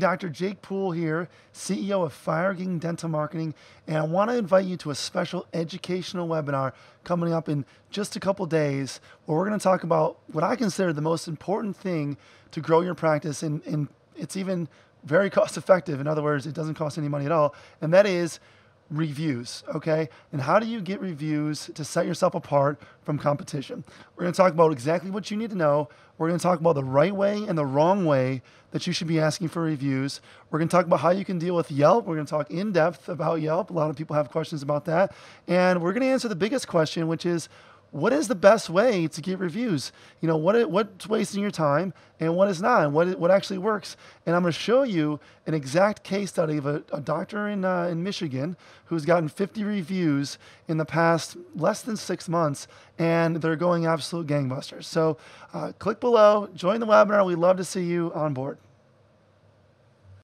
Dr. Jake Puhl here, CEO of Firegang Dental Marketing, and I want to invite you to a special educational webinar coming up in just a couple days where we're going to talk about what I consider the most important thing to grow your practice, and, and it's even very cost effective. In other words, it doesn't cost any money at all, and that is reviews, okay? And how do you get reviews to set yourself apart from competition? We're going to talk about exactly what you need to know. We're going to talk about the right way and the wrong way that you should be asking for reviews. We're going to talk about how you can deal with Yelp. We're going to talk in depth about Yelp. A lot of people have questions about that. And we're going to answer the biggest question, which is what is the best way to get reviews? You know, what what's wasting your time and what is not, and what what actually works. And I'm going to show you an exact case study of a, a doctor in uh, in Michigan who's gotten 50 reviews in the past less than six months, and they're going absolute gangbusters. So, uh, click below, join the webinar. We'd love to see you on board.